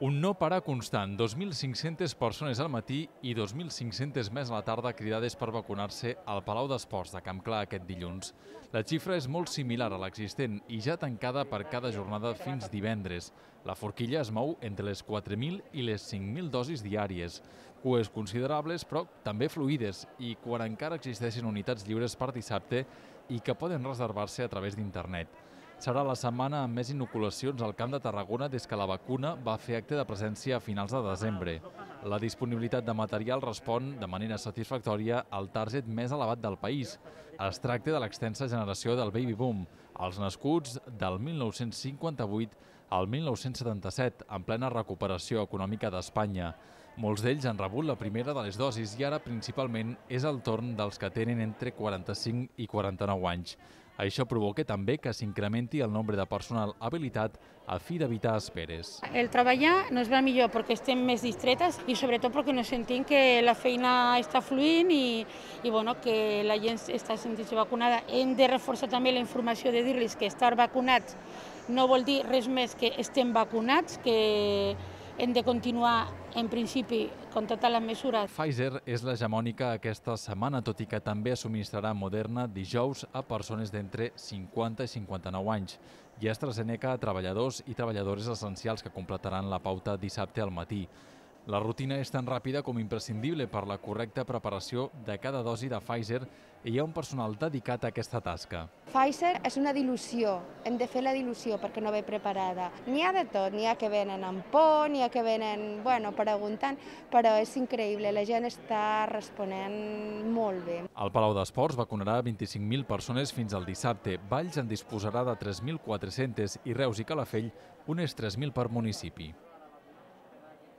Un no parar constant, 2.500 persones al matí i 2.500 més a la tarda cridades per vacunar-se al Palau d'Esports de Campclar aquest dilluns. La xifra és molt similar a l'existent i ja tancada per cada jornada fins divendres. La forquilla es mou entre les 4.000 i les 5.000 dosis diàries. Cues considerables, però també fluides, i quan encara existeixen unitats lliures per dissabte i que poden reservar-se a través d'internet. Serà la setmana amb més inoculacions al Camp de Tarragona des que la vacuna va fer acte de presència a finals de desembre. La disponibilitat de material respon de manera satisfactòria al target més elevat del país. Es tracta de l'extensa generació del baby boom, els nascuts del 1958 al 1977, en plena recuperació econòmica d'Espanya. Molts d'ells han rebut la primera de les dosis i ara principalment és el torn dels que tenen entre 45 i 49 anys. Això provoca també que s'incrementi el nombre de personal habilitat a fi d'evitar esperes. El treballar no es va millor perquè estem més distretes i sobretot perquè no sentim que la feina està fluint i, i bueno, que la gent està sentint-se vacunada. Hem de reforçar també la informació de dir-los que estar vacunats no vol dir res més que estem vacunats, que hem de continuar, en principi, amb totes les mesures. Pfizer és l'hegemònica aquesta setmana, tot i que també subministrarà Moderna dijous a persones d'entre 50 i 59 anys i AstraZeneca a treballadors i treballadores essencials que completaran la pauta dissabte al matí. La rutina és tan ràpida com imprescindible per la correcta preparació de cada dosi de Pfizer i hi ha un personal dedicat a aquesta tasca. Pfizer és una dilució, hem de fer la dilució perquè no ve preparada. N'hi ha de tot, n'hi ha que venen amb por, n'hi ha que venen, bueno, preguntant, però és increïble, la gent està responent molt bé. El Palau d'Esports vacunarà 25.000 persones fins al dissabte. Valls en disposarà de 3.400 i Reus i Calafell unes 3.000 per municipi.